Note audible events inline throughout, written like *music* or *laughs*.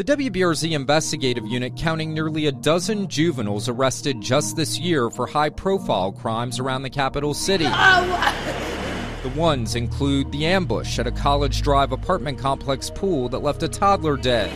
The WBRZ investigative unit counting nearly a dozen juveniles arrested just this year for high profile crimes around the capital city. *laughs* The ones include the ambush at a College Drive apartment complex pool that left a toddler dead.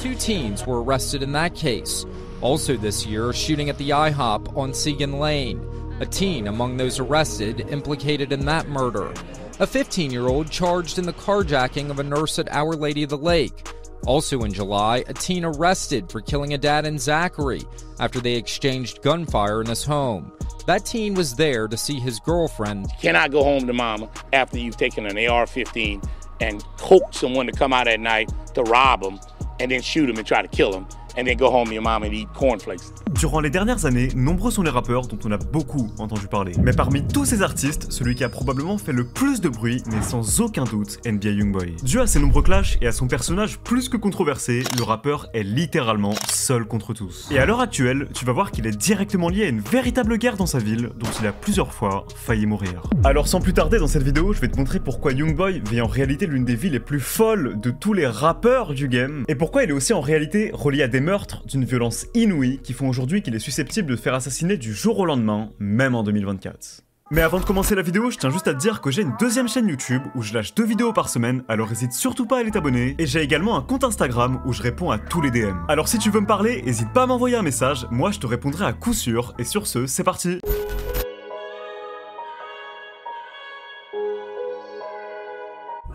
Two teens were arrested in that case. Also this year, a shooting at the IHOP on Segan Lane. A teen among those arrested implicated in that murder. A 15 year old charged in the carjacking of a nurse at Our Lady of the Lake. Also in July, a teen arrested for killing a dad and Zachary after they exchanged gunfire in his home. That teen was there to see his girlfriend. You cannot go home to mama after you've taken an AR 15 and coaxed someone to come out at night to rob them and then shoot him and try to kill him and then go home your mom and eat cornflakes. Durant les dernières années, nombreux sont les rappeurs dont on a beaucoup entendu parler. Mais parmi tous ces artistes, celui qui a probablement fait le plus de bruit n'est sans aucun doute NBA Youngboy. Dû à ses nombreux clashs et à son personnage plus que controversé, le rappeur est littéralement seul contre tous. Et à l'heure actuelle, tu vas voir qu'il est directement lié à une véritable guerre dans sa ville dont il a plusieurs fois failli mourir. Alors sans plus tarder dans cette vidéo, je vais te montrer pourquoi Youngboy vit en réalité l'une des villes les plus folles de tous les rappeurs du game et pourquoi il est aussi en réalité relié à des meurtres d'une violence inouïe qui font aujourd'hui qu'il est susceptible de faire assassiner du jour au lendemain, même en 2024. Mais avant de commencer la vidéo, je tiens juste à te dire que j'ai une deuxième chaîne YouTube où je lâche deux vidéos par semaine, alors hésite surtout pas à aller t'abonner. Et j'ai également un compte Instagram où je réponds à tous les DM. Alors si tu veux me parler, hésite pas à m'envoyer un message, moi je te répondrai à coup sûr. Et sur ce, c'est parti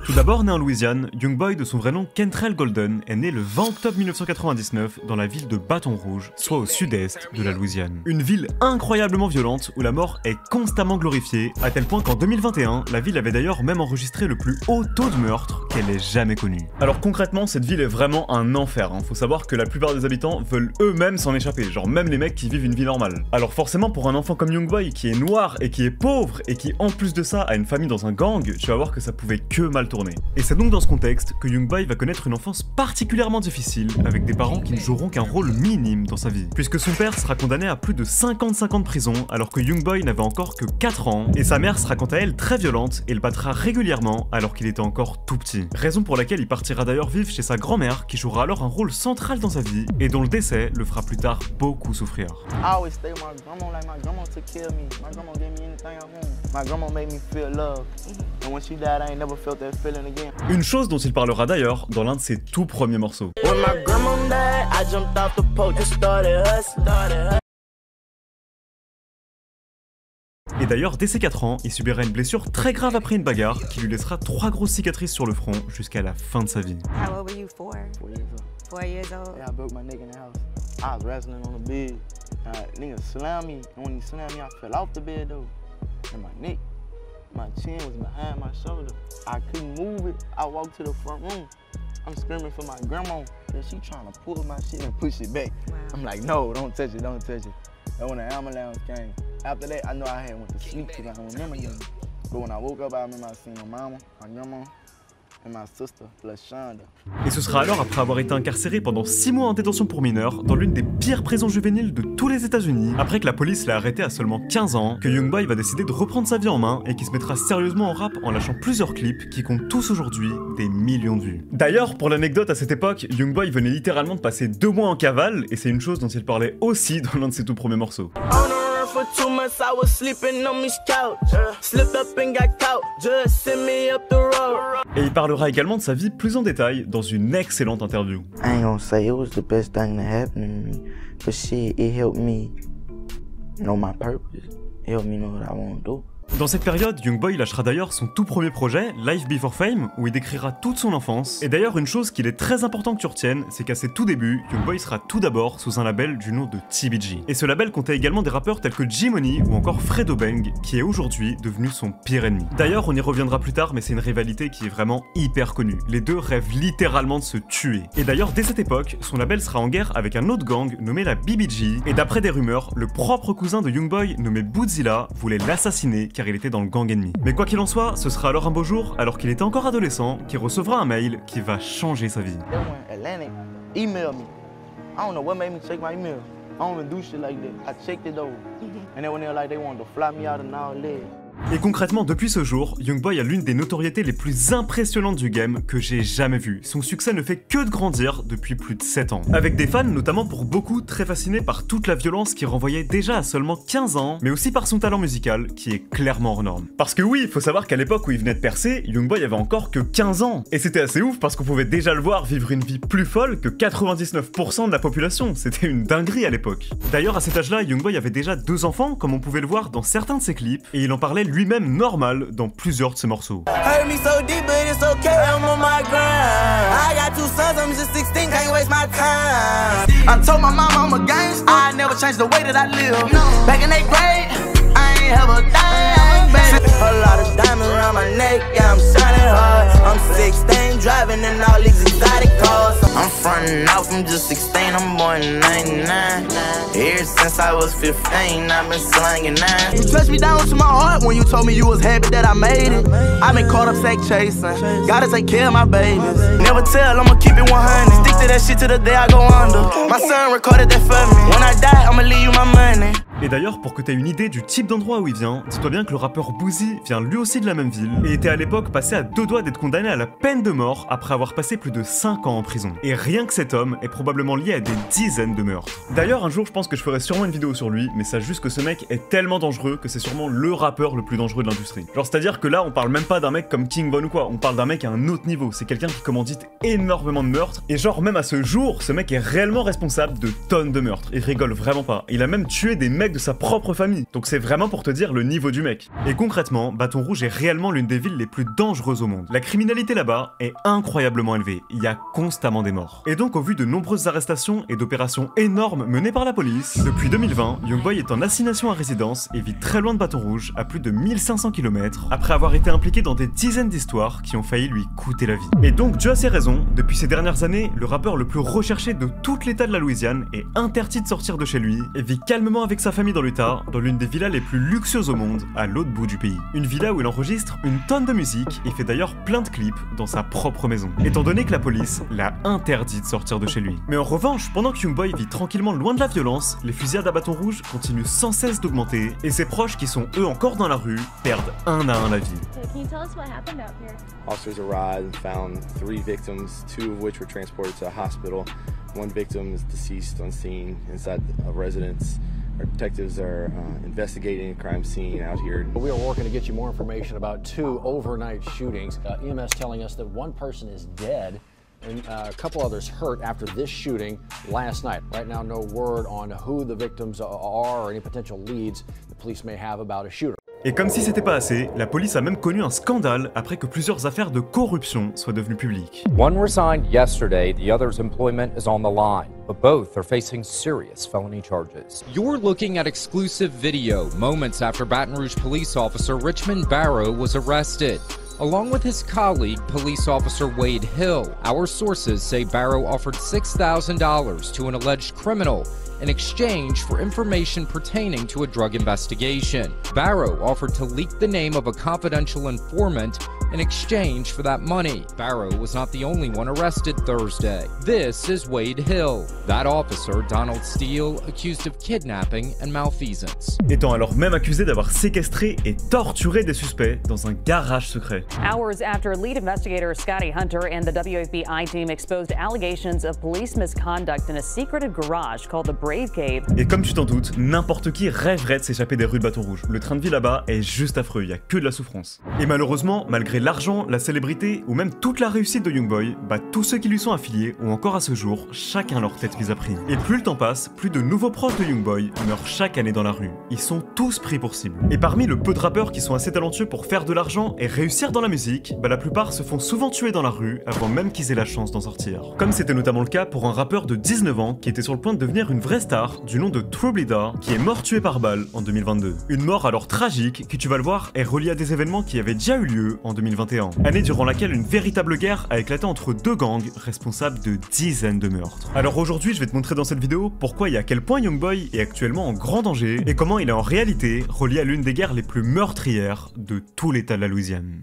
Tout d'abord né en Louisiane, Youngboy de son vrai nom Kentrell Golden est né le 20 octobre 1999 dans la ville de Bâton Rouge, soit au sud-est de la Louisiane. Une ville incroyablement violente où la mort est constamment glorifiée, à tel point qu'en 2021, la ville avait d'ailleurs même enregistré le plus haut taux de meurtre qu'elle ait jamais connu. Alors concrètement, cette ville est vraiment un enfer, hein. faut savoir que la plupart des habitants veulent eux-mêmes s'en échapper, genre même les mecs qui vivent une vie normale. Alors forcément pour un enfant comme Youngboy qui est noir et qui est pauvre et qui en plus de ça a une famille dans un gang, tu vas voir que ça pouvait que mal tourner. Et c'est donc dans ce contexte que Youngboy va connaître une enfance particulièrement difficile, avec des parents qui ne joueront qu'un rôle minime dans sa vie. Puisque son père sera condamné à plus de 55 ans de prison, alors que Youngboy n'avait encore que 4 ans, et sa mère sera quant à elle très violente et le battra régulièrement alors qu'il était encore tout petit. Raison pour laquelle il partira d'ailleurs vivre chez sa grand-mère, qui jouera alors un rôle central dans sa vie, et dont le décès le fera plus tard beaucoup souffrir. My grandma made me feel love. And when she died, I ain't never felt that. Une chose dont il parlera d'ailleurs dans l'un de ses tout premiers morceaux. Et d'ailleurs, dès ses 4 ans, il subira une blessure très grave après une bagarre qui lui laissera trois grosses cicatrices sur le front jusqu'à la fin de sa vie. My neck in the house. I was wrestling on the bed. Nigga slammed me. And when he slammed me, I fell off the bed though. And my neck, my chin was behind my shoulder. I couldn't move it. I walked to the front room. I'm screaming for my grandma. And she trying to pull my shit and push it back. Wow. I'm like, no, don't touch it, don't touch it. And when the ambulance came, after that, I know I had went to sleep because I don't remember nothing. But when I woke up, I remember I seen my mama, my grandma, Et ce sera alors après avoir été incarcéré pendant 6 mois en détention pour mineurs dans l'une des pires prisons juvéniles de tous les États-Unis, après que la police l'a arrêté à seulement 15 ans, que Youngboy va décider de reprendre sa vie en main et qui se mettra sérieusement en rap en lâchant plusieurs clips qui comptent tous aujourd'hui des millions de vues. D'ailleurs, pour l'anecdote à cette époque, Youngboy venait littéralement de passer deux mois en cavale et c'est une chose dont il parlait aussi *laughs* dans l'un de ses tout premiers morceaux. For two months, I was sleeping on his couch. Slipped up and got caught. Just send me up the road. Et il parlera également de sa vie plus en détail dans une excellente interview. I ain't gonna say it was the best thing to happen to me, but shit, it helped me know my purpose. It helped me know what I want to do. Dans cette période, Youngboy lâchera d'ailleurs son tout premier projet, Life Before Fame, où il décrira toute son enfance. Et d'ailleurs, une chose qu'il est très important que tu retiennes, c'est qu'à ses tout débuts, Youngboy sera tout d'abord sous un label du nom de TBG. Et ce label comptait également des rappeurs tels que G-Money ou encore Fredo Bang, qui est aujourd'hui devenu son pire ennemi. D'ailleurs, on y reviendra plus tard, mais c'est une rivalité qui est vraiment hyper connue. Les deux rêvent littéralement de se tuer. Et d'ailleurs, dès cette époque, son label sera en guerre avec un autre gang nommé la BBG, et d'après des rumeurs, le propre cousin de Youngboy nommé Bootzilla voulait l'assassiner car il était dans le gang ennemi. Mais quoi qu'il en soit, ce sera alors un beau jour, alors qu'il était encore adolescent, qu'il recevra un mail qui va changer sa vie. Et concrètement, depuis ce jour, Youngboy a l'une des notoriétés les plus impressionnantes du game que j'ai jamais vu. Son succès ne fait que de grandir depuis plus de 7 ans. Avec des fans notamment pour beaucoup très fascinés par toute la violence qui renvoyait déjà à seulement 15 ans, mais aussi par son talent musical qui est clairement hors norme. Parce que oui, il faut savoir qu'à l'époque où il venait de percer, Youngboy avait encore que 15 ans. Et c'était assez ouf parce qu'on pouvait déjà le voir vivre une vie plus folle que 99% de la population. C'était une dinguerie à l'époque. D'ailleurs, à cet âge-là, Youngboy avait déjà deux enfants, comme on pouvait le voir dans certains de ses clips, et il en parlait lui-même normal dans plusieurs de ses morceaux. Hurt me so deep, but it's okay, I'm on my grind. I got I'm just 16, can't waste my time. I told my mama I'm a lot of diamonds around my neck, yeah, I'm shining hard. I'm 16, driving in all these exotic cars. I'm frontin' out from just 16, I'm born in 99. Ever since I was 15, I've been slanging nine. You touched me down to my heart when you told me you was happy that I made it. I've been caught up sex chasing. Gotta take care of my babies. Never tell, I'ma keep it 100. Stick to that shit till the day I go under. My son recorded that for me. When I die, I'ma leave you my money. Et d'ailleurs, pour que t'aies une idée du type d'endroit où il vient, dis-toi bien que le rappeur Boozy vient lui aussi de la même ville et était à l'époque passé à deux doigts d'être condamné à la peine de mort après avoir passé plus de 5 ans en prison. Et rien que cet homme est probablement lié à des dizaines de meurtres. D'ailleurs, un jour, je pense que je ferai sûrement une vidéo sur lui, mais sache juste que ce mec est tellement dangereux que c'est sûrement le rappeur le plus dangereux de l'industrie. Genre, c'est-à-dire que là, on parle même pas d'un mec comme King Von ou quoi, on parle d'un mec à un autre niveau. C'est quelqu'un qui commandite énormément de meurtres, et genre, même à ce jour, ce mec est réellement responsable de tonnes de meurtres. Il rigole vraiment pas. Il a même tué des mecs de sa propre famille. Donc c'est vraiment pour te dire le niveau du mec. Et concrètement, Bâton Rouge est réellement l'une des villes les plus dangereuses au monde. La criminalité là-bas est incroyablement élevée. Il y a constamment des morts. Et donc, au vu de nombreuses arrestations et d'opérations énormes menées par la police, depuis 2020, Youngboy est en assignation à résidence et vit très loin de Bâton Rouge, à plus de 1500 km, après avoir été impliqué dans des dizaines d'histoires qui ont failli lui coûter la vie. Et donc, Dieu a ses raisons, depuis ces dernières années, le rappeur le plus recherché de tout l'état de la Louisiane est interdit de sortir de chez lui et vit calmement avec sa famille dans l'Utah, dans l'une des villas les plus luxueuses au monde, à l'autre bout du pays. Une villa où il enregistre une tonne de musique et fait d'ailleurs plein de clips dans sa propre maison, étant donné que la police l'a interdit de sortir de chez lui. Mais en revanche, pendant que Youngboy vit tranquillement loin de la violence, les fusillades à bâton rouge continuent sans cesse d'augmenter et ses proches qui sont eux encore dans la rue perdent un à un la vie. So can you tell us what happened out here? Officers arrived and found three victims, two of which were transported to a hospital. One victim is deceased on scene inside a residence. Our detectives are uh, investigating a crime scene out here. We are working to get you more information about two overnight shootings. Uh, EMS telling us that one person is dead and uh, a couple others hurt after this shooting last night. Right now, no word on who the victims are or any potential leads the police may have about a shooter. Et comme si c'était pas assez, la police a même connu un scandale après que plusieurs affaires de corruption soient devenues publiques. One resigned yesterday, the other's employment is on the line, but both are facing serious felony charges. You're looking at exclusive video moments after Baton Rouge police officer Richmond Barrow was arrested. Along with his colleague, police officer Wade Hill, our sources say Barrow offered $6,000 to an alleged criminal in exchange for information pertaining to a drug investigation. Barrow offered to leak the name of a confidential informant in exchange for that money. Barrow was not the only one arrested Thursday. This is Wade Hill, that officer, Donald Steele, accused of kidnapping and malfeasance. Étant alors même accusé d'avoir séquestré et torturé des suspects dans un garage secret. Hours after lead investigator Scotty Hunter and the WFBI team exposed allegations of police misconduct in a secretive garage called the Brave Cave. Et comme tu t'en doutes, n'importe qui rêverait de s'échapper des rues de Bâton Rouge. Le train de vie là-bas est juste affreux, il y a que de la souffrance. Et malheureusement, malgré l'argent, la célébrité ou même toute la réussite de Youngboy, bah tous ceux qui lui sont affiliés ont encore à ce jour chacun leur tête mise à prix. Et plus le temps passe, plus de nouveaux proches de Youngboy meurent chaque année dans la rue. Ils sont tous pris pour cible. Et parmi le peu de rappeurs qui sont assez talentueux pour faire de l'argent et réussir dans la musique, bah la plupart se font souvent tuer dans la rue avant même qu'ils aient la chance d'en sortir. Comme c'était notamment le cas pour un rappeur de 19 ans qui était sur le point de devenir une vraie star du nom de Troublida qui est mort tué par balle en 2022. Une mort alors tragique qui tu vas le voir est reliée à des événements qui avaient déjà eu lieu en 2021. Année durant laquelle une véritable guerre a éclaté entre deux gangs responsables de dizaines de meurtres. Alors aujourd'hui je vais te montrer dans cette vidéo pourquoi et à quel point Youngboy est actuellement en grand danger et comment il est en réalité relié à l'une des guerres les plus meurtrières de tout l'état de la Louisiane.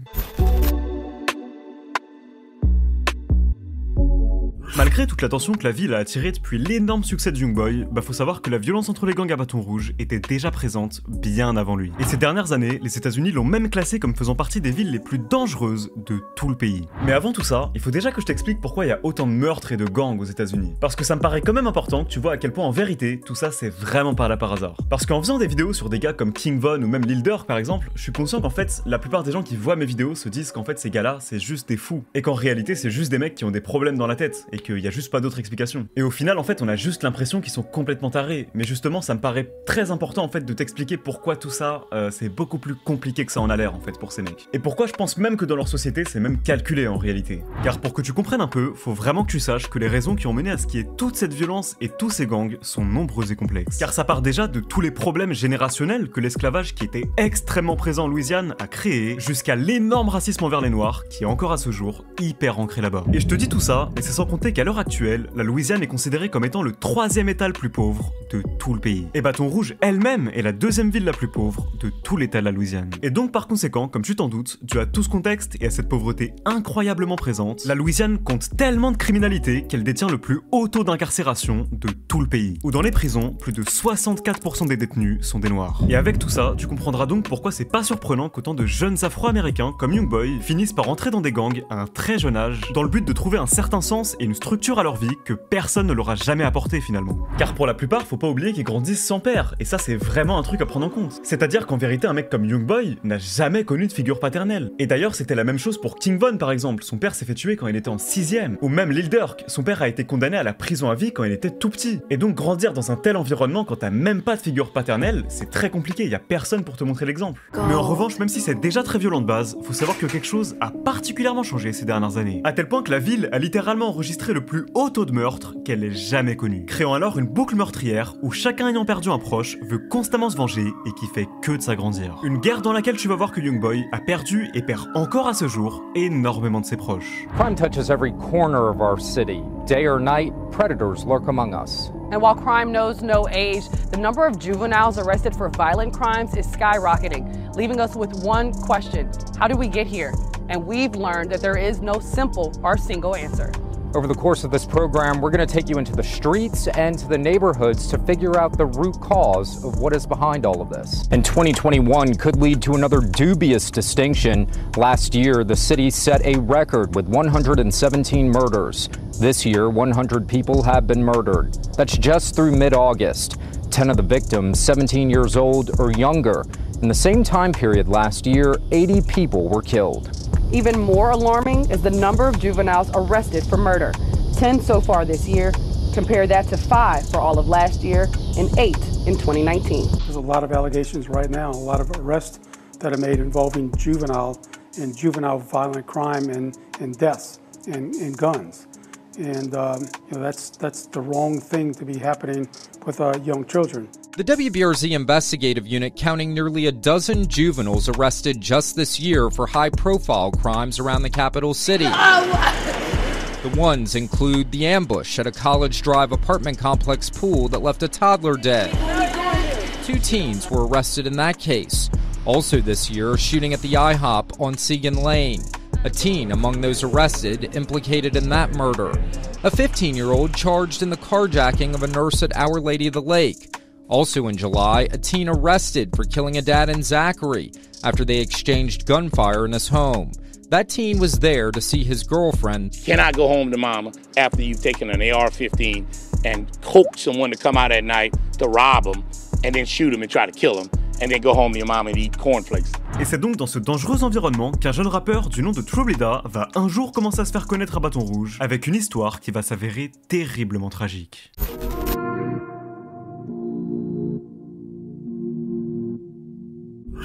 Malgré toute l'attention que la ville a attirée depuis l'énorme succès de Youngboy, bah faut savoir que la violence entre les gangs à bâton rouge était déjà présente bien avant lui. Et ces dernières années, les États-Unis l'ont même classé comme faisant partie des villes les plus dangereuses de tout le pays. Mais avant tout ça, il faut déjà que je t'explique pourquoi il y a autant de meurtres et de gangs aux États-Unis. Parce que ça me paraît quand même important que tu vois à quel point en vérité tout ça c'est vraiment pas là par hasard. Parce qu'en faisant des vidéos sur des gars comme King Von ou même Lil Durk par exemple, je suis conscient qu'en fait la plupart des gens qui voient mes vidéos se disent qu'en fait ces gars-là c'est juste des fous et qu'en réalité c'est juste des mecs qui ont des problèmes dans la tête qu'il y a juste pas d'autre explication. Et au final en fait on a juste l'impression qu'ils sont complètement tarés. Mais justement ça me paraît très important en fait de t'expliquer pourquoi tout ça euh, c'est beaucoup plus compliqué que ça en a l'air en fait pour ces mecs. Et pourquoi je pense même que dans leur société c'est même calculé en réalité. Car pour que tu comprennes un peu, faut vraiment que tu saches que les raisons qui ont mené à ce qui est toute cette violence et tous ces gangs sont nombreuses et complexes. Car ça part déjà de tous les problèmes générationnels que l'esclavage qui était extrêmement présent en Louisiane a créé, jusqu'à l'énorme racisme envers les noirs qui est encore à ce jour hyper ancré là-bas. Et je te dis tout ça, et c'est sans compter qu'à l'heure actuelle, la Louisiane est considérée comme étant le troisième état le plus pauvre de tout le pays. Et Bâton Rouge elle-même est la deuxième ville la plus pauvre de tout l'état de la Louisiane. Et donc par conséquent, comme tu t'en doutes, tu as tout ce contexte et à cette pauvreté incroyablement présente, la Louisiane compte tellement de criminalité qu'elle détient le plus haut taux d'incarcération de tout le pays. Ou dans les prisons, plus de 64% des détenus sont des noirs. Et avec tout ça, tu comprendras donc pourquoi c'est pas surprenant qu'autant de jeunes afro-américains comme Young Boy finissent par entrer dans des gangs à un très jeune âge, dans le but de trouver un certain sens et une structure à leur vie que personne ne leur a jamais apporté finalement. Car pour la plupart, faut pas oublier qu'ils grandissent sans père, et ça c'est vraiment un truc à prendre en compte. C'est-à-dire qu'en vérité, un mec comme Young Boy n'a jamais connu de figure paternelle. Et d'ailleurs, c'était la même chose pour King Von par exemple, son père s'est fait tuer quand il était en 6ème. Ou même Lil Durk, son père a été condamné à la prison à vie quand il était tout petit. Et donc grandir dans un tel environnement quand t'as même pas de figure paternelle, c'est très compliqué, y a personne pour te montrer l'exemple. Mais en revanche, même si c'est déjà très violent de base, faut savoir que quelque chose a particulièrement changé ces dernières années. À tel point que la ville a littéralement enregistré le plus haut taux de meurtre qu'elle ait jamais connu. Créant alors une boucle meurtrière où chacun ayant perdu un proche veut constamment se venger et qui fait que de s'agrandir. Une guerre dans laquelle tu vas voir que Young Boy a perdu et perd encore à ce jour énormément de ses proches. Crime touches every corner of our city. Day or night, predators lurk among us. And while crime knows no age, the number of juveniles arrested for violent crimes is skyrocketing, leaving us with one question How did we get here? And we've learned that there is no simple or single answer. Over the course of this program, we're going to take you into the streets and to the neighborhoods to figure out the root cause of what is behind all of this. And 2021 could lead to another dubious distinction. Last year, the city set a record with 117 murders. This year, 100 people have been murdered. That's just through mid August. 10 of the victims, 17 years old or younger. In the same time period last year, 80 people were killed. Even more alarming is the number of juveniles arrested for murder 10 so far this year. Compare that to five for all of last year and eight in 2019. There's a lot of allegations right now, a lot of arrests that are made involving juvenile and juvenile violent crime and, and deaths and, and guns. And um, you know, that's, that's the wrong thing to be happening with our young children. The WBRZ investigative unit counting nearly a dozen juveniles arrested just this year for high profile crimes around the capital city. The ones include the ambush at a College Drive apartment complex pool that left a toddler dead. Two teens were arrested in that case. Also this year, shooting at the IHOP on Segan Lane. A teen among those arrested implicated in that murder. A 15 year old charged in the carjacking of a nurse at Our Lady of the Lake. Also in July, a teen arrested for killing a dad and Zachary after they exchanged gunfire in his home. That teen was there to see his girlfriend. Can I go home to mama after you've taken an AR 15 and coax someone to come out at night to rob them and then shoot them and try to kill them. And then go home to your mom and eat cornflakes. Et c'est donc dans ce dangereux environnement qu'un jeune rappeur du nom de Troublida va un jour commencer à se faire connaître à bâton rouge avec une histoire qui va s'avérer terriblement tragique.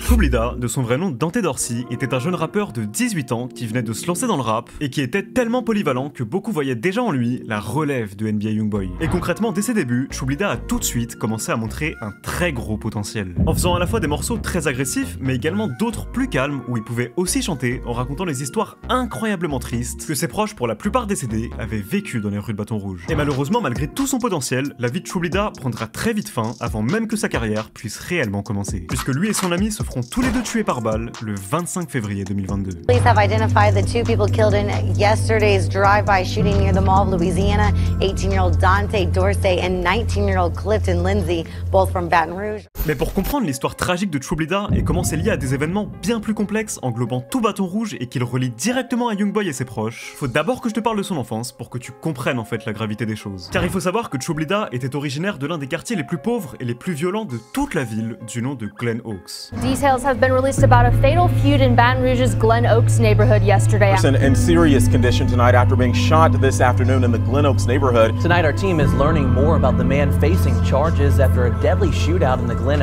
Troublida, de son vrai nom Dante Dorsey, était un jeune rappeur de 18 ans qui venait de se lancer dans le rap et qui était tellement polyvalent que beaucoup voyaient déjà en lui la relève de NBA Youngboy. Et concrètement, dès ses débuts, Troublida a tout de suite commencé à montrer un très gros potentiel. En faisant à la fois des morceaux très agressifs, mais également d'autres plus calmes où il pouvait aussi chanter en racontant les histoires incroyablement tristes que ses proches, pour la plupart décédés, avaient vécues dans les rues de Bâton Rouge. Et malheureusement, malgré tout son potentiel, la vie de Troublida prendra très vite fin avant même que sa carrière puisse réellement commencer. Puisque lui et son ami se feront tous les deux tués par balle le 25 février 2022. Police have identified the two people killed in yesterday's drive-by shooting near the Mall of Louisiana. 18-year-old Dante Dorsey and 19-year-old Clifton Lindsay, both from Baton Rouge. Mais pour comprendre l'histoire tragique de Trublida et comment c'est lié à des événements bien plus complexes englobant tout Bâton Rouge et qu'il relie directement à Youngboy et ses proches, faut d'abord que je te parle de son enfance pour que tu comprennes en fait la gravité des choses. Car il faut savoir que Trublida était originaire de l'un des quartiers les plus pauvres et les plus violents de toute la ville du nom de Glen Oaks. Details have been released about a fatal feud in Baton Rouge's Glen Oaks neighborhood yesterday. person in serious condition tonight after being shot this afternoon in the Glen Oaks neighborhood. Tonight, our team is learning more about the man facing charges after a deadly shootout in the Glen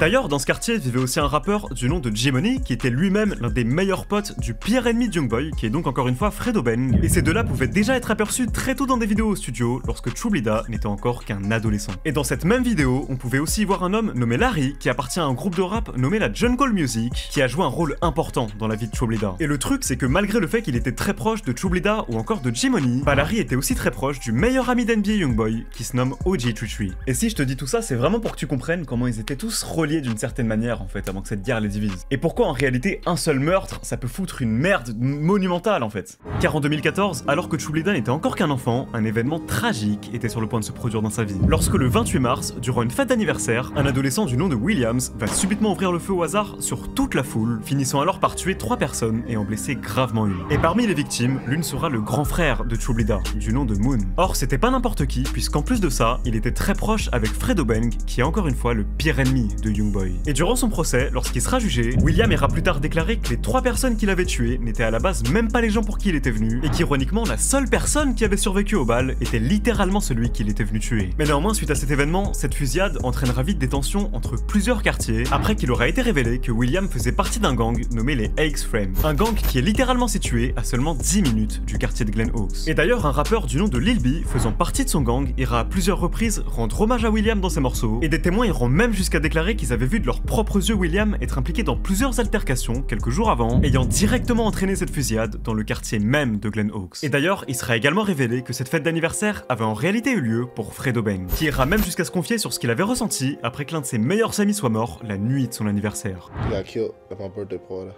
D'ailleurs, dans ce quartier vivait aussi un rappeur du nom de J-Money, qui était lui-même l'un des meilleurs potes du pire ennemi de Youngboy, qui est donc encore une fois Fredo Bang. Et ces deux-là pouvaient déjà être aperçus très tôt dans des vidéos au studio, lorsque Trublida n'était encore qu'un adolescent. Et dans cette même vidéo, on pouvait aussi voir un homme nommé Larry, qui appartient à un groupe de rap nommé la Jungle Music, qui a joué un rôle important dans la vie de Trublida. Et le truc, c'est que malgré le fait qu'il était très proche de Trublida ou encore de J-Money, bah Larry était aussi très proche du meilleur ami d'NBA Youngboy, qui se nomme OG33. Et si je te dis tout ça, c'est vraiment pour que tu comprennes comment ils étaient tous reliés d'une certaine manière en fait, avant que cette guerre les divise. Et pourquoi en réalité un seul meurtre, ça peut foutre une merde monumentale en fait? Car en 2014, alors que Trublida n'était encore qu'un enfant, un événement tragique était sur le point de se produire dans sa vie. Lorsque le 28 mars, durant une fête d'anniversaire, un adolescent du nom de Williams va subitement ouvrir le feu au hasard sur toute la foule, finissant alors par tuer trois personnes et en blesser gravement une. Et parmi les victimes, l'une sera le grand frère de Trublida, du nom de Moon. Or, c'était pas n'importe qui, puisqu'en plus de ça, il était très proche avec Fredo Bang, qui est encore une fois le pire ennemi de Youngboy. Et durant son procès, lorsqu'il sera jugé, William ira plus tard déclarer que les trois personnes qu'il avait tuées n'étaient à la base même pas les gens pour qui il était venu, et qu'ironiquement, la seule personne qui avait survécu au bal était littéralement celui qu'il était venu tuer. Mais néanmoins, suite à cet événement, cette fusillade entraînera vite des tensions entre plusieurs quartiers, après qu'il aura été révélé que William faisait partie d'un gang nommé les X Frame. Un gang qui est littéralement situé à seulement 10 minutes du quartier de Glen Oaks. Et d'ailleurs, un rappeur du nom de Lil B, faisant partie de son gang, ira à plusieurs reprises rendre hommage à William dans ses morceaux, et des témoins iront même jusqu'à déclarer qu'ils avaient vu de leurs propres yeux William être impliqué dans plusieurs altercations quelques jours avant, ayant directement entraîné cette fusillade dans le quartier même de Glen Oaks. Et d'ailleurs, il sera également révélé que cette fête d'anniversaire avait en réalité eu lieu pour Fredo Bang, qui ira même jusqu'à se confier sur ce qu'il avait ressenti après que l'un de ses meilleurs amis soit mort la nuit de son anniversaire. He got killed at my birthday party.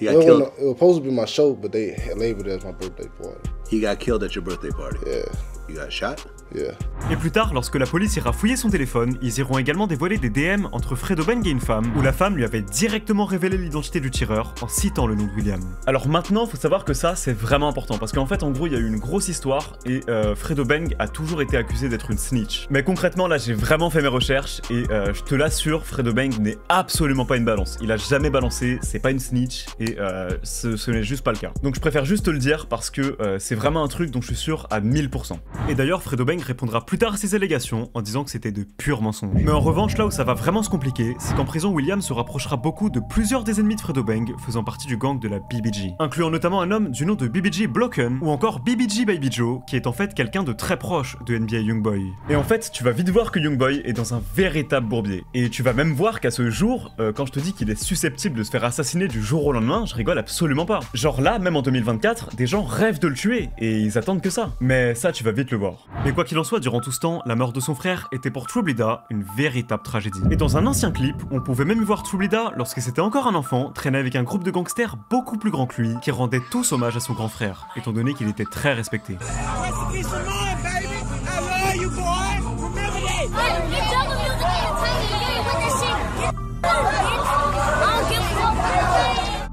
He got Well, killed? It was supposed to be my show, but they labeled it as my birthday party. He got killed at your birthday party? Yeah. You got shot? Yeah. Et plus tard, lorsque la police ira fouiller son téléphone, ils iront également dévoiler des DM entre Fredo Bang et une femme, où la femme lui avait directement révélé l'identité du tireur en citant le nom de William. Alors maintenant, faut savoir que ça, c'est vraiment important, parce qu'en fait, en gros, il y a eu une grosse histoire, et euh, Fredo Bang a toujours été accusé d'être une snitch. Mais concrètement, là, j'ai vraiment fait mes recherches, et euh, je te l'assure, Fredo Bang n'est absolument pas une balance. Il a jamais balancé, c'est pas une snitch, et euh, ce, ce n'est juste pas le cas. Donc je préfère juste te le dire, parce que euh, c'est vraiment un truc dont je suis sûr à 1000%. Et d'ailleurs, Fredo Bang répondra plus tard à ces allégations en disant que c'était de purs mensonges. Mais en revanche, là où ça va vraiment se compliquer, c'est qu'en prison, William se rapprochera beaucoup de plusieurs des ennemis de Fredo Bang faisant partie du gang de la BBG, incluant notamment un homme du nom de BBG Blocken ou encore BBG Baby Joe, qui est en fait quelqu'un de très proche de NBA Youngboy. Et en fait, tu vas vite voir que Youngboy est dans un véritable bourbier. Et tu vas même voir qu'à ce jour, euh, quand je te dis qu'il est susceptible de se faire assassiner du jour au lendemain, je rigole absolument pas. Genre là, même en 2024, des gens rêvent de le tuer et ils attendent que ça. Mais ça, tu vas vite le voir. Mais quoi qu'il en soit, durant tout ce temps, la mort de son frère était pour Trublida une véritable tragédie. Et dans un ancien clip, on pouvait même voir Trublida, lorsque c'était encore un enfant, traîner avec un groupe de gangsters beaucoup plus grand que lui, qui rendait tous hommage à son grand frère, étant donné qu'il était très respecté.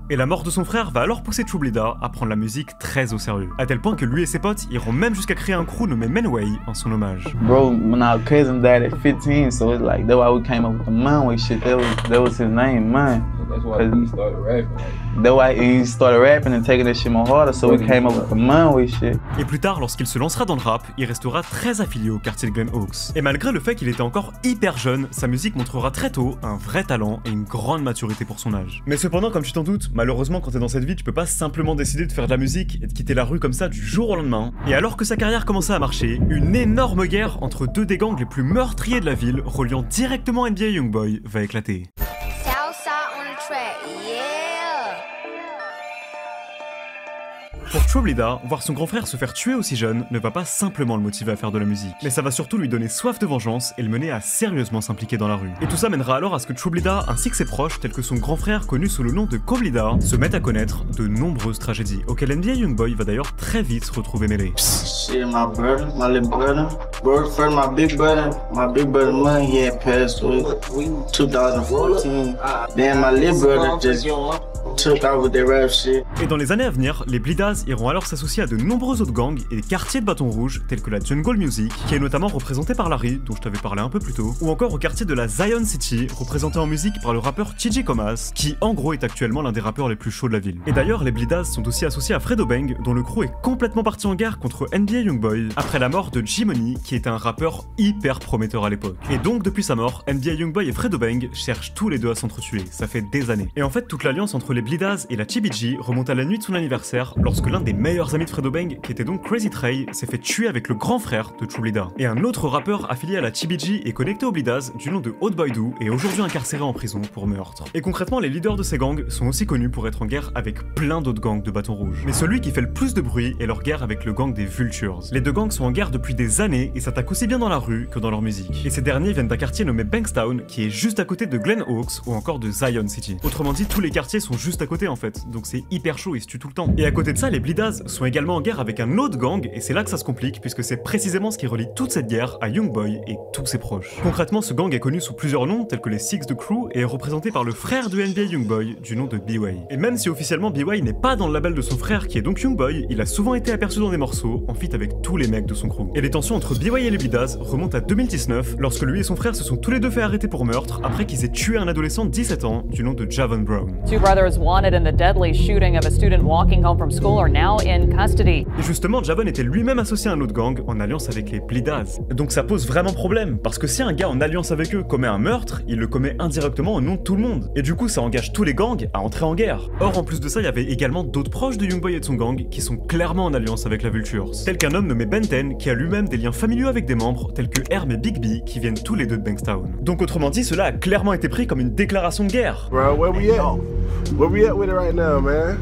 Et la mort de son frère va alors pousser Trublida à prendre la musique très au sérieux, à tel point que lui et ses potes iront même jusqu'à créer un crew nommé Menway en son hommage. Bro, when our cousin died at 15, so it's like that's why we came up with the Manway shit. That was that was his name, man. That's why he started rapping. That's why he started rapping and taking that shit more harder. So we came up with the Manway shit. Et plus tard, lorsqu'il se lancera dans le rap, il restera très affilié au quartier de Glen Oaks. Et malgré le fait qu'il était encore hyper jeune, sa musique montrera très tôt un vrai talent et une grande maturité pour son âge. Mais cependant, comme tu t'en doutes, malheureusement quand t'es dans cette vie, tu peux pas simplement décider de faire de la musique et de quitter la rue comme ça du jour au lendemain. Et alors que sa carrière commençait à marcher, une énorme guerre entre deux des gangs les plus meurtriers de la ville, reliant directement NBA Youngboy, va éclater. Pour Troublida, voir son grand frère se faire tuer aussi jeune ne va pas simplement le motiver à faire de la musique, mais ça va surtout lui donner soif de vengeance et le mener à sérieusement s'impliquer dans la rue. Et tout ça mènera alors à ce que Troublida ainsi que ses proches, tels que son grand frère connu sous le nom de Koblida, se mettent à connaître de nombreuses tragédies, auxquelles NBA Youngboy va d'ailleurs très vite se retrouver mêlé. Shit, my brother, my little brother. Brother, first my big brother, my big brother money, he had passed away 2014. Then my little brother just Et dans les années à venir, les Blidas iront alors s'associer à de nombreux autres gangs et quartiers de Bâton Rouge, tels que la Jungle Music, qui est notamment représentée par Larry, dont je t'avais parlé un peu plus tôt, ou encore au quartier de la Zion City, représenté en musique par le rappeur TJ Comas, qui en gros est actuellement l'un des rappeurs les plus chauds de la ville. Et d'ailleurs, les Blidas sont aussi associés à Fredo Bang, dont le crew est complètement parti en guerre contre NBA Youngboy, après la mort de G-Money, qui était un rappeur hyper prometteur à l'époque. Et donc, depuis sa mort, NBA Youngboy et Fredo Bang cherchent tous les deux à s'entretuer, ça fait des années. Et en fait, toute l'alliance entre les Blidas et la TBG remonte à la nuit de son anniversaire, lorsque l'un des meilleurs amis de Fredo Bang, qui était donc Crazy Trey, s'est fait tuer avec le grand frère de True Blida. Et un autre rappeur affilié à la TBG et connecté aux Blidas, du nom de Haute Baidu, est aujourd'hui incarcéré en prison pour meurtre. Et concrètement, les leaders de ces gangs sont aussi connus pour être en guerre avec plein d'autres gangs de bâtons rouges. Mais celui qui fait le plus de bruit est leur guerre avec le gang des Vultures. Les deux gangs sont en guerre depuis des années et s'attaquent aussi bien dans la rue que dans leur musique. Et ces derniers viennent d'un quartier nommé Bankstown, qui est juste à côté de Glen Oaks ou encore de Zion City. Autrement dit, tous les quartiers sont juste à côté en fait, donc c'est hyper chaud, ils se tuent tout le temps. Et à côté de ça, les Blidas sont également en guerre avec un autre gang, et c'est là que ça se complique, puisque c'est précisément ce qui relie toute cette guerre à Youngboy et tous ses proches. Concrètement, ce gang est connu sous plusieurs noms, tels que les Six de Crew, et est représenté par le frère de NBA Youngboy, du nom de B-Way. Et même si officiellement B-Way n'est pas dans le label de son frère, qui est donc Youngboy, il a souvent été aperçu dans des morceaux, en feat avec tous les mecs de son crew. Et les tensions entre B-Way et les Blidas remontent à 2019, lorsque lui et son frère se sont tous les deux fait arrêter pour meurtre, après qu'ils aient tué un adolescent de 17 ans, du nom de Javon Brown. Wanted in the deadly shooting of a student walking home from school are now in custody. Et justement, Javon était lui-même associé à un autre gang en alliance avec les Blidas. Donc ça pose vraiment problème, parce que si un gars en alliance avec eux commet un meurtre, il le commet indirectement au nom de tout le monde. Et du coup, ça engage tous les gangs à entrer en guerre. Or, en plus de ça, il y avait également d'autres proches de Youngboy et de son gang qui sont clairement en alliance avec la Vultures. Tel qu'un homme nommé Benten qui a lui-même des liens familiaux avec des membres tels que Herm et Big B qui viennent tous les deux de Bankstown. Donc autrement dit, cela a clairement été pris comme une déclaration de guerre. Bro, where we at? Where we at with it right now, man?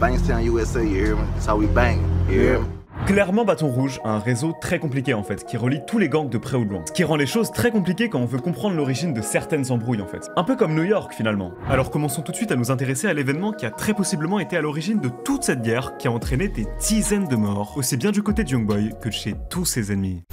Bankstown, USA, you hear me? That's how we bang, you hear me? Clairement, Bâton Rouge a un réseau très compliqué en fait, qui relie tous les gangs de près ou de loin. Ce qui rend les choses très compliquées quand on veut comprendre l'origine de certaines embrouilles en fait. Un peu comme New York finalement. Alors commençons tout de suite à nous intéresser à l'événement qui a très possiblement été à l'origine de toute cette guerre qui a entraîné des dizaines de morts, aussi bien du côté de Youngboy que de chez tous ses ennemis.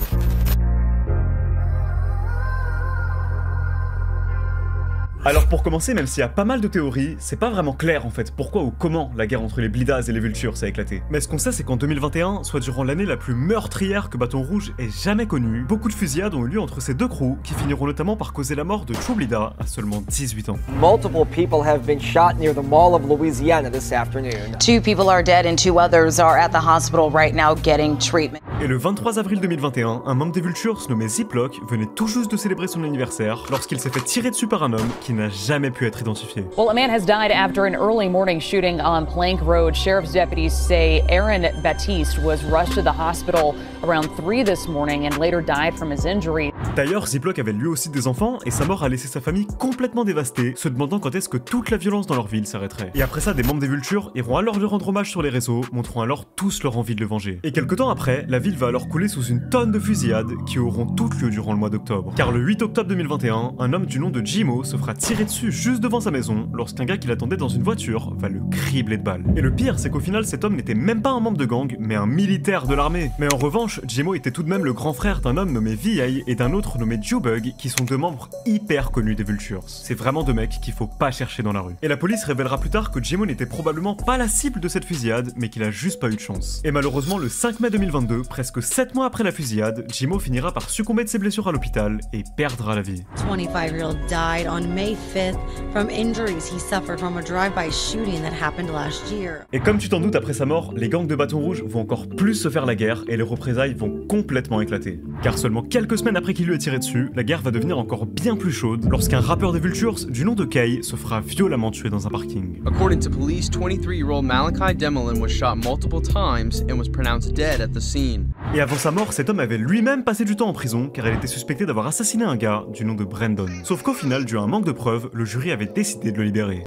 Alors pour commencer, même s'il y a pas mal de théories, c'est pas vraiment clair en fait pourquoi ou comment la guerre entre les Blidas et les Vultures a éclaté. Mais ce qu'on sait c'est qu'en 2021, soit durant l'année la plus meurtrière que Bâton Rouge ait jamais connue, beaucoup de fusillades ont eu lieu entre ces deux crews qui finiront notamment par causer la mort de True Blida à seulement 18 ans. Multiple people have been shot near the Mall of Louisiana this afternoon. Two people are dead and two others are at the hospital right now getting treatment. Et le 23 avril 2021, un membre des Vultures nommé Ziploc venait tout juste de célébrer son anniversaire lorsqu'il s'est fait tirer dessus par un homme qui n'a jamais pu être identifié. Well, a man has died after an early morning shooting on Plank Road. Sheriff's deputies say Aaron Batiste was rushed to the hospital around 3 this morning and later died from his injury. D'ailleurs, Ziploc avait lui aussi des enfants et sa mort a laissé sa famille complètement dévastée, se demandant quand est-ce que toute la violence dans leur ville s'arrêterait. Et après ça, des membres des Vultures iront alors lui rendre hommage sur les réseaux, montrant alors tous leur envie de le venger. Et quelque temps après, la ville va alors couler sous une tonne de fusillades qui auront toutes lieu durant le mois d'octobre. Car le 8 octobre 2021, un homme du nom de Jimo se fera tirer dessus juste devant sa maison lorsqu'un gars qui l'attendait dans une voiture va le cribler de balles. Et le pire, c'est qu'au final, cet homme n'était même pas un membre de gang, mais un militaire de l'armée. Mais en revanche, Jimo était tout de même le grand frère d'un homme nommé VA et d'un autre nommé Jubug, qui sont deux membres hyper connus des Vultures. C'est vraiment deux mecs qu'il faut pas chercher dans la rue. Et la police révélera plus tard que Jimo n'était probablement pas la cible de cette fusillade, mais qu'il a juste pas eu de chance. Et malheureusement, le 5 mai 2022, presque 7 mois après la fusillade, Jimo finira par succomber de ses blessures à l'hôpital et perdra la vie. 25-year-old died on May 5th from injuries he suffered from a drive-by shooting that happened last year. Et comme tu t'en doutes, après sa mort, les gangs de Bâton Rouge vont encore plus se faire la guerre et les représailles vont complètement éclater. Car seulement quelques semaines après qu'il lui ait tiré dessus, la guerre va devenir encore bien plus chaude lorsqu'un rappeur des Vultures du nom de Kay se fera violemment tuer dans un parking. According to police, 23-year-old Malachi Demelin was shot multiple times and was pronounced dead at the scene. Et avant sa mort, cet homme avait lui-même passé du temps en prison car il était suspecté d'avoir assassiné un gars du nom de Brandon. Sauf qu'au final, dû à un manque de le jury avait décidé de le libérer.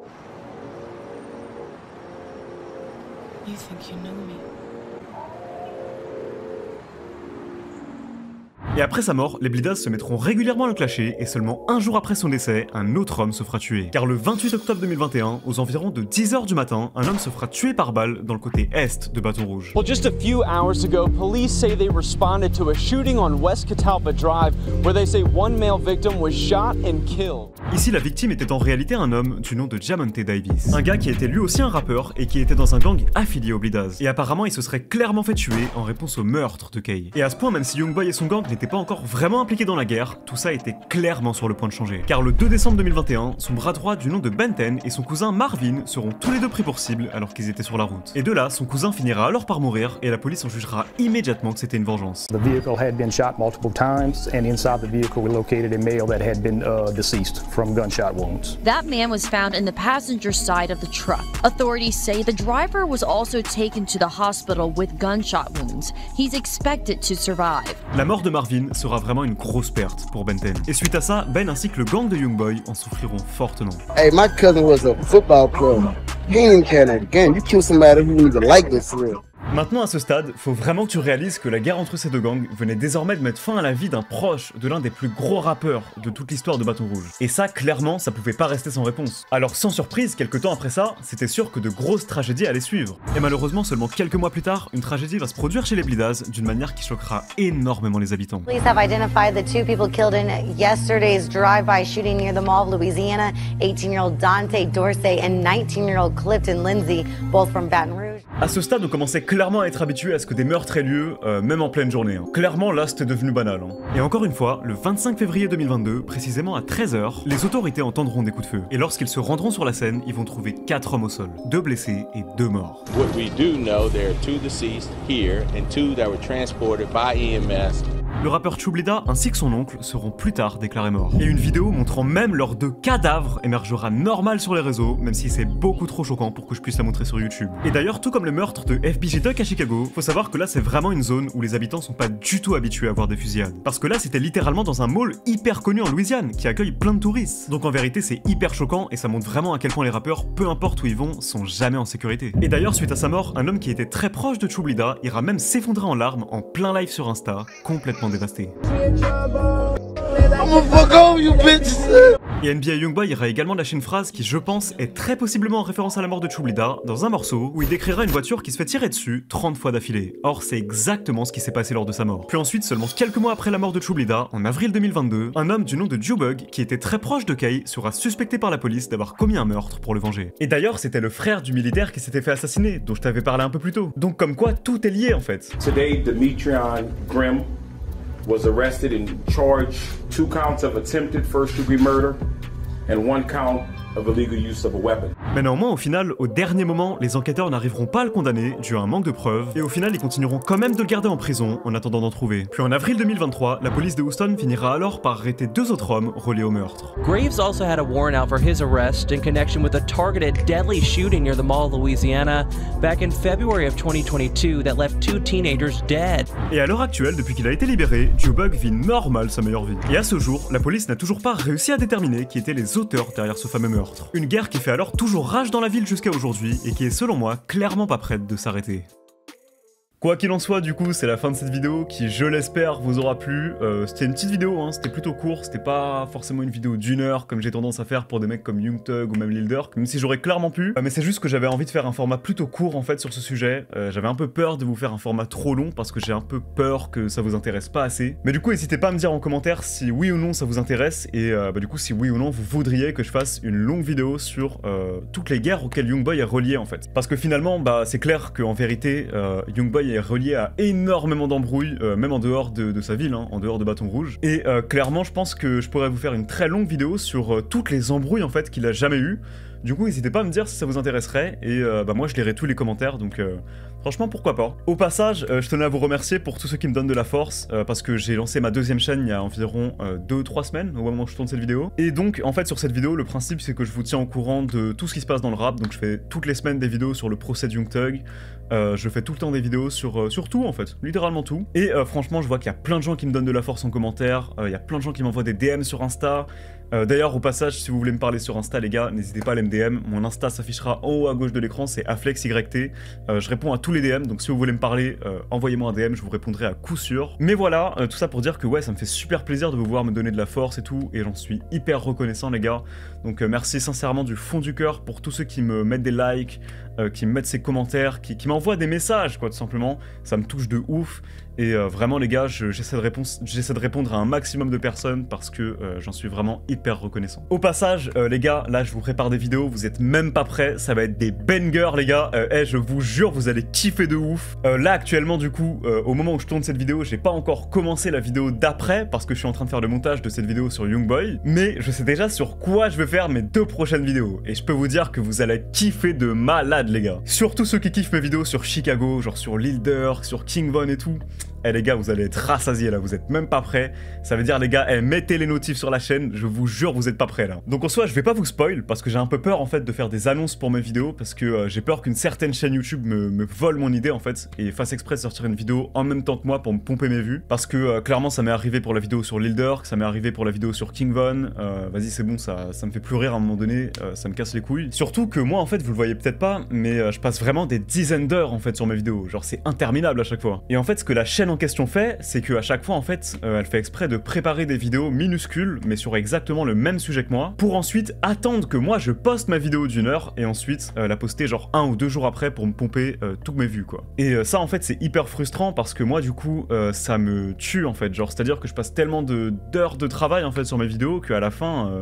Et après sa mort, les Blidas se mettront régulièrement à le clasher et seulement un jour après son décès, un autre homme se fera tuer. Car le 28 octobre 2021, aux environs de 10h du matin, un homme se fera tuer par balle dans le côté est de Bâton Rouge. Well, just a few hours ago, police say they responded to a shooting on West Catalpa Drive where they say one male victim was shot and killed. Ici, la victime était en réalité un homme du nom de Jamonte Davis. Un gars qui était lui aussi un rappeur et qui était dans un gang affilié aux Blidas. Et apparemment, il se serait clairement fait tuer en réponse au meurtre de Kay. Et à ce point, même si Youngboy et son gang n'étaient pas encore vraiment impliqués dans la guerre, tout ça était clairement sur le point de changer. Car le 2 décembre 2021, son bras droit du nom de Benten et son cousin Marvin seront tous les deux pris pour cible alors qu'ils étaient sur la route. Et de là, son cousin finira alors par mourir et la police en jugera immédiatement que c'était une vengeance. The vehicle had been shot multiple times, and inside the vehicle we located a male that had been uh, deceased from gunshot wounds. That man was found in the passenger side of the truck. Authorities say the driver was also taken to the hospital with gunshot wounds. He's expected to survive. La mort de Marvin sera vraiment une grosse perte pour Benten. Et suite à ça, Ben ainsi que le gang de Youngboy en souffriront fortement. Hey, my cousin was a football pro. He ain't carry that gun. You kill somebody who even like this for real. Maintenant à ce stade, faut vraiment que tu réalises que la guerre entre ces deux gangs venait désormais de mettre fin à la vie d'un proche de l'un des plus gros rappeurs de toute l'histoire de Bâton Rouge. Et ça, clairement, ça pouvait pas rester sans réponse. Alors sans surprise, quelques temps après ça, c'était sûr que de grosses tragédies allaient suivre. Et malheureusement, seulement quelques mois plus tard, une tragédie va se produire chez les Blidas d'une manière qui choquera énormément les habitants. Police have identified the two people killed in yesterday's drive-by shooting near the Mall of Louisiana 18-year-old Dante Dorsey and 19-year-old Clifton Lindsay, both from Baton Rouge. À ce stade, on commençait clairement à être habitué à ce que des meurtres aient lieu, euh, même en pleine journée. hein. Clairement, là, c'était devenu banal. hein. Et encore une fois, le 25 février 2022, précisément à 13h, les autorités entendront des coups de feu. Et lorsqu'ils se rendront sur la scène, ils vont trouver 4 hommes au sol, 2 blessés et 2 morts. What we do know, there are two deceased here and two that were transported by EMS. Le rappeur Chublida ainsi que son oncle seront plus tard déclarés morts. Et une vidéo montrant même leurs deux cadavres émergera normal sur les réseaux, même si c'est beaucoup trop choquant pour que je puisse la montrer sur YouTube. Et d'ailleurs, tout comme le meurtre de FBG Duck à Chicago, faut savoir que là c'est vraiment une zone où les habitants sont pas du tout habitués à voir des fusillades. Parce que là c'était littéralement dans un mall hyper connu en Louisiane, qui accueille plein de touristes. Donc en vérité c'est hyper choquant et ça montre vraiment à quel point les rappeurs, peu importe où ils vont, sont jamais en sécurité. Et d'ailleurs, suite à sa mort, un homme qui était très proche de Chublida ira même s'effondrer en larmes en plein live sur Insta, complètement dévasté. You bitches. Et NBA Youngboy ira également lâcher une phrase qui, je pense, est très possiblement en référence à la mort de Chublida dans un morceau où il décrira une voiture qui se fait tirer dessus 30 fois d'affilée. Or, c'est exactement ce qui s'est passé lors de sa mort. Puis ensuite, seulement quelques mois après la mort de Chublida, en avril 2022, un homme du nom de Jubug, qui était très proche de Kay, sera suspecté par la police d'avoir commis un meurtre pour le venger. Et d'ailleurs, c'était le frère du militaire qui s'était fait assassiner, dont je t'avais parlé un peu plus tôt. Donc comme quoi, tout est lié en fait. Today, Demetrion Grimm was arrested and charged two counts of attempted first degree murder and one count of illegal use of a weapon. Mais néanmoins, au final, au dernier moment, les enquêteurs n'arriveront pas à le condamner dû à un manque de preuves, et au final, ils continueront quand même de le garder en prison en attendant d'en trouver. Puis en avril 2023, la police de Houston finira alors par arrêter deux autres hommes reliés au meurtre. Graves also had a warrant out for his arrest in connection with a targeted deadly shooting near the Mall of Louisiana back in February of 2022 that left two teenagers dead. Et à l'heure actuelle, depuis qu'il a été libéré, Jubug vit normal sa meilleure vie. Et à ce jour, la police n'a toujours pas réussi à déterminer qui étaient les auteurs derrière ce fameux meurtre. Une guerre qui fait alors toujours rage dans la ville jusqu'à aujourd'hui et qui est selon moi clairement pas prête de s'arrêter. Quoi qu'il en soit, du coup, c'est la fin de cette vidéo qui, je l'espère, vous aura plu. Euh, c'était une petite vidéo, hein, c'était plutôt court, c'était pas forcément une vidéo d'une heure comme j'ai tendance à faire pour des mecs comme Young Thug ou même Lil même si j'aurais clairement pu. Euh, mais c'est juste que j'avais envie de faire un format plutôt court en fait sur ce sujet. Euh, j'avais un peu peur de vous faire un format trop long parce que j'ai un peu peur que ça vous intéresse pas assez. Mais du coup, n'hésitez pas à me dire en commentaire si oui ou non ça vous intéresse et bah, du coup si oui ou non vous voudriez que je fasse une longue vidéo sur toutes les guerres auxquelles Youngboy est relié en fait. Parce que finalement, bah c'est clair qu'en vérité, euh, Youngboy est relié à énormément d'embrouilles, euh, même en dehors de, sa ville, hein, en dehors de Bâton Rouge. Et euh, clairement, je pense que je pourrais vous faire une très longue vidéo sur euh, toutes les embrouilles en fait qu'il a jamais eues. Du coup, n'hésitez pas à me dire si ça vous intéresserait, et bah moi je lirai tous les commentaires, donc franchement pourquoi pas. Au passage, euh, je tenais à vous remercier pour tous ceux qui me donnent de la force, euh, parce que j'ai lancé ma deuxième chaîne il y a environ 2-3 semaines, au moment où je tourne cette vidéo. Et donc, en fait, sur cette vidéo, le principe c'est que je vous tiens au courant de tout ce qui se passe dans le rap, donc je fais toutes les semaines des vidéos sur le procès de Young euh, je fais tout le temps des vidéos sur, euh, sur tout en fait, littéralement tout. Et euh, franchement, je vois qu'il y a plein de gens qui me donnent de la force en commentaire, euh, il y a plein de gens qui m'envoient des DM sur Insta, Euh, D'ailleurs, au passage, si vous voulez me parler sur Insta, les gars, n'hésitez pas à aller me DM. Mon Insta s'affichera en haut à gauche de l'écran, c'est AflexYT. Euh, je réponds à tous les DM, donc si vous voulez me parler, euh, envoyez-moi un DM, je vous répondrai à coup sûr. Mais voilà, euh, tout ça pour dire que ouais, ça me fait super plaisir de vous voir me donner de la force et tout, et j'en suis hyper reconnaissant, les gars. Donc euh, merci sincèrement du fond du cœur pour tous ceux qui me mettent des likes, euh, qui me mettent ces commentaires, qui, m'envoient des messages, quoi, tout simplement. Ça me touche de ouf. Et euh, vraiment, les gars, je- j'essaie de, réponse- j'essaie de répondre à un maximum de personnes parce que euh, j'en suis vraiment hyper reconnaissant. Au passage, les gars, là, je vous prépare des vidéos, vous êtes même pas prêts, ça va être des bangers, les gars. Eh, je vous jure, vous allez kiffer de ouf. Là, actuellement, du coup, au moment où je tourne cette vidéo, j'ai pas encore commencé la vidéo d'après parce que je suis en train de faire le montage de cette vidéo sur Youngboy. Mais je sais déjà sur quoi je vais faire mes deux prochaines vidéos. Et je peux vous dire que vous allez kiffer de malade, les. Surtout ceux qui kiffent mes vidéos sur Chicago, genre sur Lil Durk, sur King Von et tout. Eh les gars, vous allez être rassasiés là, vous êtes même pas prêts. Ça veut dire les gars, eh, mettez les notifs sur la chaîne, je vous jure, vous êtes pas prêts là. Donc en soi, je vais pas vous spoil parce que j'ai un peu peur en fait de faire des annonces pour mes vidéos parce que euh, j'ai peur qu'une certaine chaîne YouTube me, vole mon idée en fait et fasse exprès sortir une vidéo en même temps que moi pour me pomper mes vues. Parce que euh, clairement, ça m'est arrivé pour la vidéo sur Lil Durk, ça m'est arrivé pour la vidéo sur King Von. Euh, Vas-y, c'est bon, ça, me fait plus rire à un moment donné, ça me casse les couilles. Surtout que moi en fait, vous le voyez peut-être pas, mais je passe vraiment des dizaines d'heures en fait sur mes vidéos. Genre c'est interminable à chaque fois. Et en fait, ce que la chaîne question fait, c'est que à chaque fois en fait, euh, elle fait exprès de préparer des vidéos minuscules, mais sur exactement le même sujet que moi, pour ensuite attendre que moi je poste ma vidéo d'une heure et ensuite euh, la poster genre un ou deux jours après pour me pomper euh, toutes mes vues quoi. Et ça en fait c'est hyper frustrant parce que moi du coup ça me tue en fait, genre c'est à dire que je passe tellement de d'heures de travail en fait sur mes vidéos qu'à la fin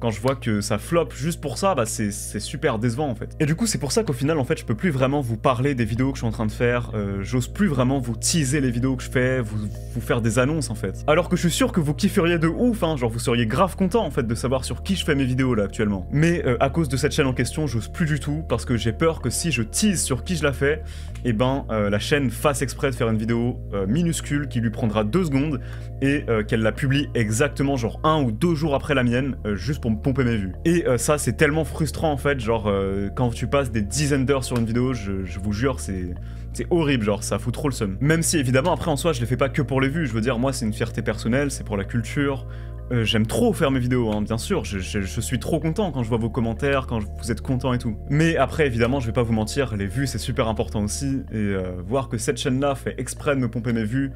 quand je vois que ça flop juste pour ça, bah c'est super décevant en fait. Et du coup, c'est pour ça qu'au final, en fait, je peux plus vraiment vous parler des vidéos que je suis en train de faire. euh, J'ose plus vraiment vous teaser les vidéos que je fais, vous, faire des annonces en fait. Alors que je suis sûr que vous kifferiez de ouf, hein, genre vous seriez grave content en fait de savoir sur qui je fais mes vidéos là actuellement. Mais euh, à cause de cette chaîne en question, j'ose plus du tout parce que j'ai peur que si je tease sur qui je la fais, et ben euh, la chaîne fasse exprès de faire une vidéo minuscule qui lui prendra deux secondes et qu'elle la publie exactement genre un ou deux jours après la mienne, juste pour pomper mes vues. Et euh, ça, c'est tellement frustrant en fait, genre euh, quand tu passes des dizaines d'heures sur une vidéo, je, vous jure, c'est c'est horrible, genre ça fout trop le seum. Même si évidemment après en soi, je les fais pas que pour les vues. Je veux dire, moi, c'est une fierté personnelle, c'est pour la culture. Euh, J'aime trop faire mes vidéos, hein, bien sûr. Je, suis trop content quand je vois vos commentaires, quand vous êtes content et tout. Mais après, évidemment, je vais pas vous mentir, les vues c'est super important aussi. Et voir que cette chaîne-là fait exprès de me pomper mes vues,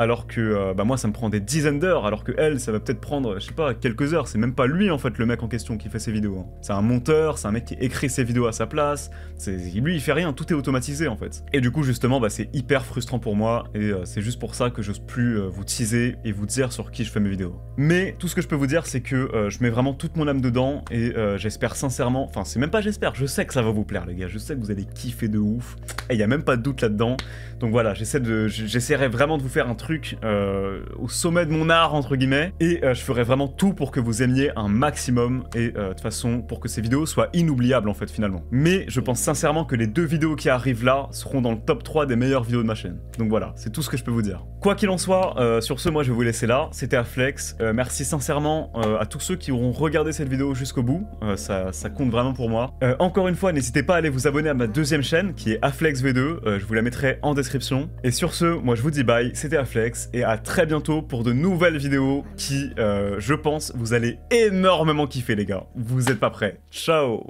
alors que euh, bah moi ça me prend des dizaines d'heures, alors que elle ça va peut-être prendre, je sais pas, quelques heures. C'est même pas lui en fait le mec en question qui fait ses vidéos. hein. C'est un monteur, c'est un mec qui écrit ses vidéos à sa place. Lui il fait rien, tout est automatisé en fait. Et du coup justement bah c'est hyper frustrant pour moi et euh, c'est juste pour ça que j'ose plus euh, vous teaser et vous dire sur qui je fais mes vidéos. Mais tout ce que je peux vous dire c'est que je mets vraiment toute mon âme dedans et j'espère sincèrement, enfin c'est même pas j'espère, je sais que ça va vous plaire les gars, je sais que vous allez kiffer de ouf et il y a même pas de doute là-dedans. Donc voilà, j'essaie de, j'essaierai vraiment de vous faire un truc euh, au sommet de mon art entre guillemets, et euh, je ferai vraiment tout pour que vous aimiez un maximum et euh, de façon pour que ces vidéos soient inoubliables en fait finalement. Mais je pense sincèrement que les deux vidéos qui arrivent là seront dans le top 3 des meilleures vidéos de ma chaîne. Donc voilà, c'est tout ce que je peux vous dire. Quoi qu'il en soit, sur ce moi je vais vous laisser là. C'était Aflex. Merci sincèrement à tous ceux qui auront regardé cette vidéo jusqu'au bout. Ça, ça compte vraiment pour moi. Encore une fois, n'hésitez pas à aller vous abonner à ma deuxième chaîne qui est Aflex V2. Euh, je vous la mettrai en description. Et sur ce, moi je vous dis bye. C'était Aflex et à très bientôt pour de nouvelles vidéos qui, euh, je pense, vous allez énormément kiffer les gars. Vous êtes pas prêts. Ciao